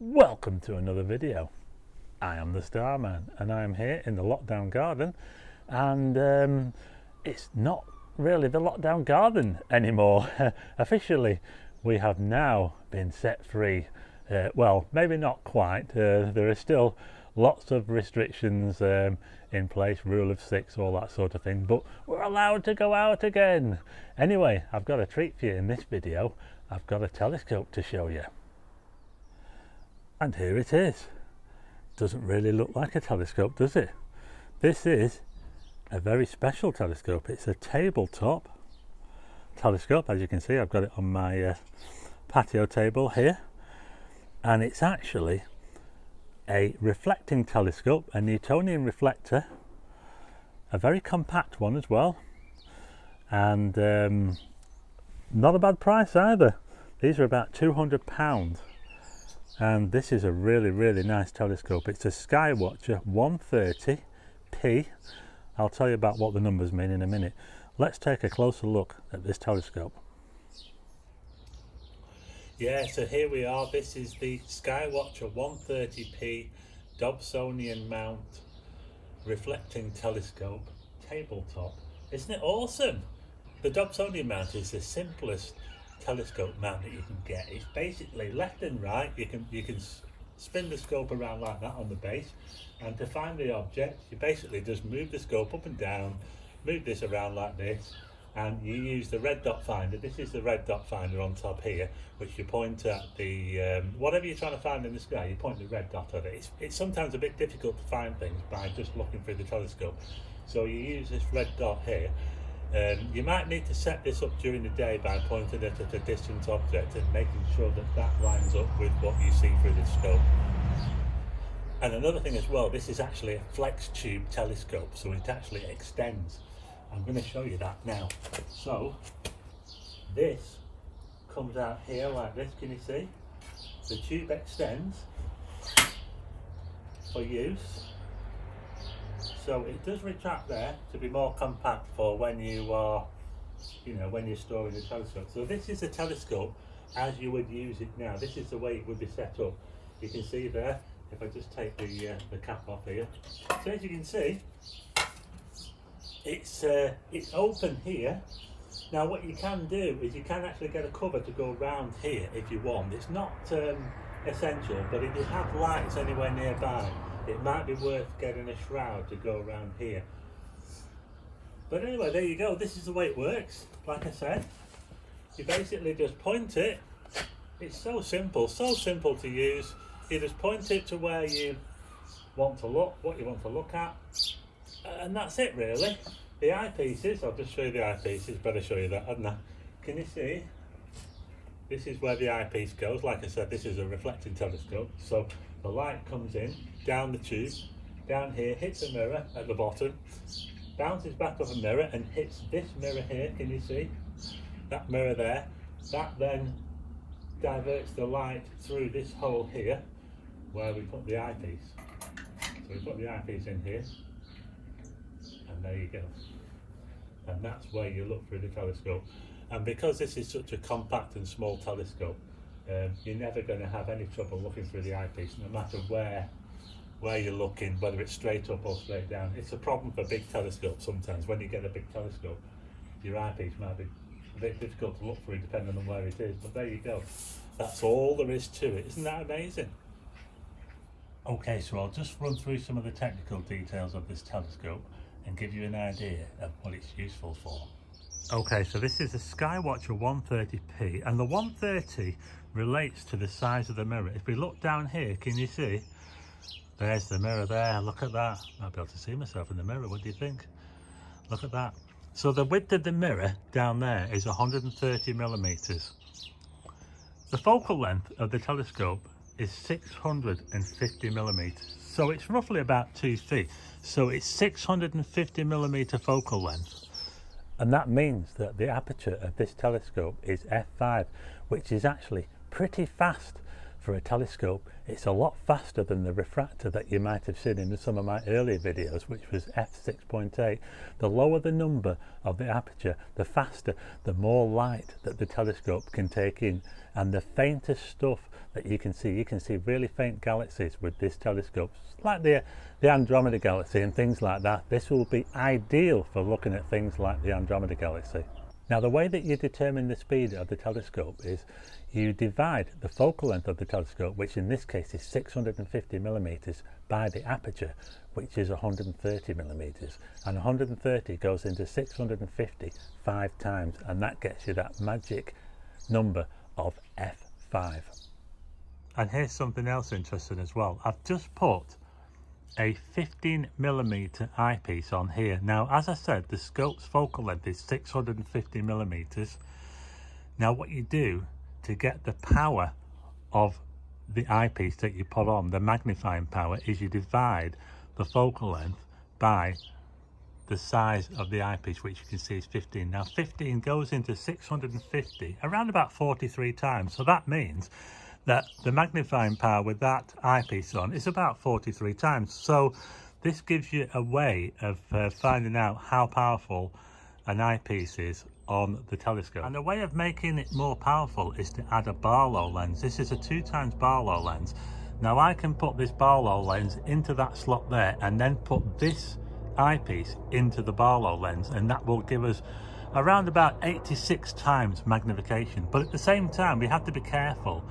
Welcome to another video. I am the Starman and I am here in the lockdown garden and um, it's not really the lockdown garden anymore. Officially we have now been set free. Uh, well maybe not quite, uh, there are still lots of restrictions um, in place, rule of six, all that sort of thing, but we're allowed to go out again. Anyway, I've got a treat for you in this video. I've got a telescope to show you. And here it is. Doesn't really look like a telescope, does it? This is a very special telescope. It's a tabletop telescope. As you can see, I've got it on my uh, patio table here. And it's actually a reflecting telescope, a Newtonian reflector, a very compact one as well, and um, not a bad price either. These are about 200 pounds and this is a really really nice telescope. It's a Skywatcher 130p. I'll tell you about what the numbers mean in a minute. Let's take a closer look at this telescope. Yeah, so here we are. This is the Skywatcher 130p Dobsonian mount reflecting telescope tabletop. Isn't it awesome? The Dobsonian mount is the simplest telescope mount that you can get. It's basically left and right. You can you can spin the scope around like that on the base, and to find the object, you basically just move the scope up and down, move this around like this, and you use the red dot finder. This is the red dot finder on top here, which you point at the, um, whatever you're trying to find in the sky, you point the red dot at it. It's, it's sometimes a bit difficult to find things by just looking through the telescope. So you use this red dot here. Um, you might need to set this up during the day by pointing it at a distant object and making sure that that lines up with what you see through the scope. And another thing as well, this is actually a flex tube telescope, so it actually extends. I'm going to show you that now. So this comes out here like this, can you see? The tube extends for use. So it does retract there to be more compact for when you are, you know, when you're storing the telescope. So this is a telescope as you would use it now. This is the way it would be set up. You can see there, if I just take the, uh, the cap off here. So as you can see, it's uh, it's open here. Now what you can do is you can actually get a cover to go round here if you want. It's not um, essential, but if you have lights anywhere nearby, it might be worth getting a shroud to go around here. But anyway, there you go. This is the way it works. Like I said, you basically just point it. It's so simple, so simple to use. You just point it to where you want to look, what you want to look at, and that's it really. The eyepieces, I'll just show you the eyepieces, better show you that, hadn't I? Can you see? This is where the eyepiece goes. Like I said, this is a reflecting telescope. So the light comes in, down the tube, down here, hits a mirror at the bottom, bounces back off a mirror and hits this mirror here, can you see? That mirror there. That then diverts the light through this hole here, where we put the eyepiece. So we put the eyepiece in here, and there you go. And that's where you look through the telescope. And because this is such a compact and small telescope, um, you're never going to have any trouble looking through the eyepiece, no matter where where you're looking, whether it's straight up or straight down. It's a problem for big telescopes sometimes. When you get a big telescope, your eyepiece might be a bit difficult to look through depending on where it is. But there you go. That's all there is to it. Isn't that amazing? Okay, so I'll just run through some of the technical details of this telescope and give you an idea of what it's useful for. Okay, so this is a Skywatcher 130p and the 130 relates to the size of the mirror. If we look down here, can you see? There's the mirror there, look at that. I'll be able to see myself in the mirror, what do you think? Look at that. So the width of the mirror down there is 130 millimeters. The focal length of the telescope is 650 millimeters. So it's roughly about two feet. So it's 650 millimeter focal length. And that means that the aperture of this telescope is f5, which is actually pretty fast for a telescope. It's a lot faster than the refractor that you might have seen in some of my earlier videos, which was f6.8. The lower the number of the aperture, the faster, the more light that the telescope can take in and the faintest stuff that you can see you can see really faint galaxies with this telescope like the the Andromeda galaxy and things like that this will be ideal for looking at things like the Andromeda galaxy now the way that you determine the speed of the telescope is you divide the focal length of the telescope, which in this case is 650 millimeters, by the aperture, which is 130 millimeters. And 130 goes into 650 five times, and that gets you that magic number of f5. And here's something else interesting as well. I've just put a 15 millimeter eyepiece on here. Now, as I said, the scope's focal length is 650 millimeters. Now, what you do to get the power of the eyepiece that you put on, the magnifying power, is you divide the focal length by the size of the eyepiece, which you can see is 15. Now, 15 goes into 650, around about 43 times. So that means that the magnifying power with that eyepiece on is about 43 times. So this gives you a way of uh, finding out how powerful an eyepiece is on the telescope. And a way of making it more powerful is to add a Barlow lens. This is a two times Barlow lens. Now I can put this Barlow lens into that slot there and then put this eyepiece into the Barlow lens and that will give us around about 86 times magnification. But at the same time, we have to be careful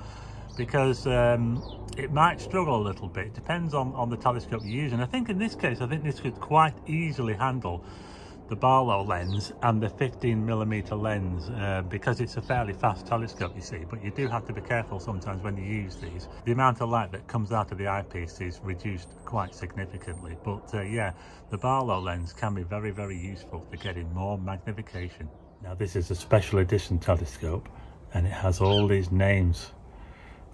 because um, it might struggle a little bit. It depends on, on the telescope you use. And I think in this case, I think this could quite easily handle the Barlow lens and the 15 millimeter lens uh, because it's a fairly fast telescope you see. But you do have to be careful sometimes when you use these. The amount of light that comes out of the eyepiece is reduced quite significantly. But uh, yeah the Barlow lens can be very very useful for getting more magnification. Now this is a special edition telescope and it has all these names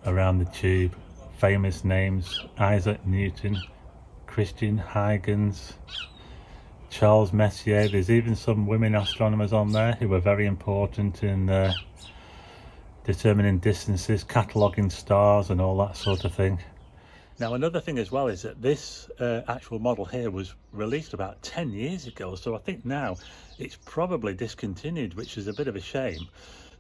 around the tube famous names Isaac Newton Christian Huygens Charles Messier. There's even some women astronomers on there who were very important in uh, determining distances, cataloguing stars and all that sort of thing. Now another thing as well is that this uh, actual model here was released about 10 years ago so I think now it's probably discontinued which is a bit of a shame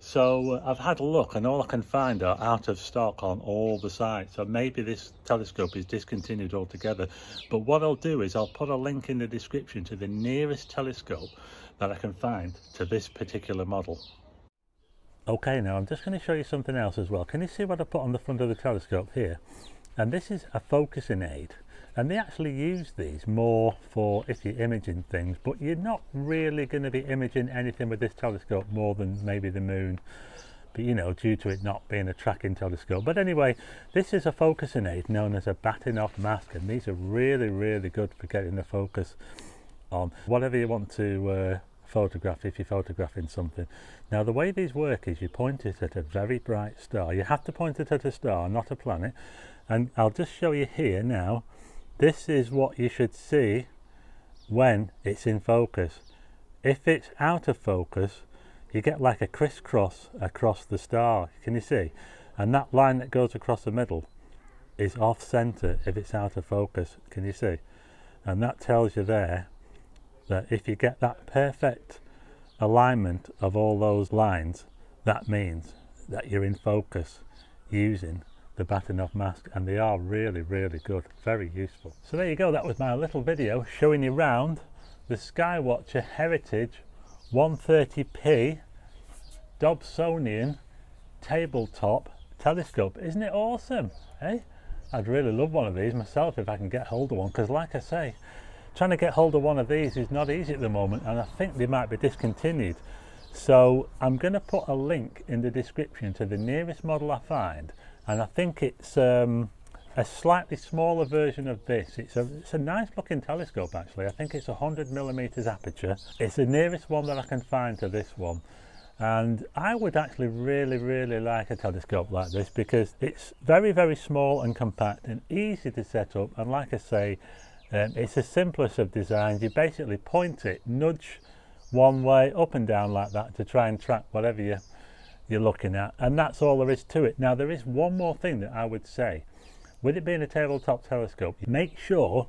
so uh, I've had a look and all I can find are out of stock on all the sites. So maybe this telescope is discontinued altogether. But what I'll do is I'll put a link in the description to the nearest telescope that I can find to this particular model. Okay, now I'm just going to show you something else as well. Can you see what I put on the front of the telescope here? And this is a focusing aid and they actually use these more for if you're imaging things but you're not really going to be imaging anything with this telescope more than maybe the moon. But you know due to it not being a tracking telescope. But anyway this is a focusing aid known as a Bahtinov mask and these are really really good for getting the focus on. Whatever you want to uh, photograph if you're photographing something. Now the way these work is you point it at a very bright star. You have to point it at a star not a planet. And I'll just show you here now this is what you should see when it's in focus. If it's out of focus, you get like a crisscross across the star, can you see? And that line that goes across the middle is off center if it's out of focus, can you see? And that tells you there that if you get that perfect alignment of all those lines, that means that you're in focus using the Bahtinov mask and they are really really good very useful. So there you go that was my little video showing you around the Skywatcher Heritage 130p Dobsonian tabletop telescope. Isn't it awesome hey I'd really love one of these myself if I can get hold of one because like I say trying to get hold of one of these is not easy at the moment and I think they might be discontinued so I'm going to put a link in the description to the nearest model I find and I think it's um, a slightly smaller version of this. It's a, it's a nice looking telescope actually. I think it's a 100 millimeters aperture. It's the nearest one that I can find to this one. And I would actually really, really like a telescope like this because it's very, very small and compact and easy to set up. And like I say, um, it's the simplest of designs. You basically point it, nudge one way up and down like that to try and track whatever you you're looking at and that's all there is to it. Now there is one more thing that I would say. With it being a tabletop telescope make sure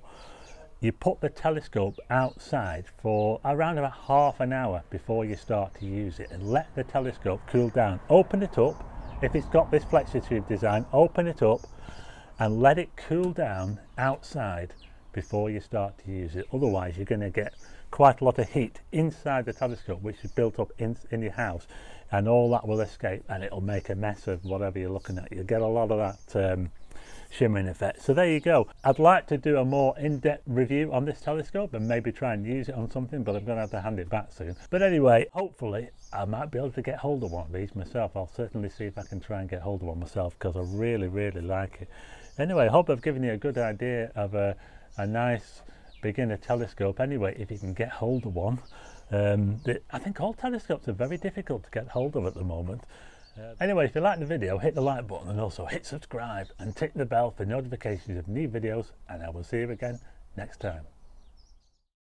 you put the telescope outside for around about half an hour before you start to use it and let the telescope cool down. Open it up. If it's got this flexure tube design, open it up and let it cool down outside before you start to use it. Otherwise, you're going to get quite a lot of heat inside the telescope, which is built up in, in your house, and all that will escape and it'll make a mess of whatever you're looking at. You'll get a lot of that um, shimmering effect. So there you go. I'd like to do a more in-depth review on this telescope and maybe try and use it on something, but I'm to have to hand it back soon. But anyway, hopefully I might be able to get hold of one of these myself. I'll certainly see if I can try and get hold of one myself because I really, really like it. Anyway, I hope I've given you a good idea of a, a nice beginner telescope. Anyway, if you can get hold of one, um, the, I think all telescopes are very difficult to get hold of at the moment. Uh, anyway, if you like the video, hit the like button and also hit subscribe and tick the bell for notifications of new videos and I will see you again next time.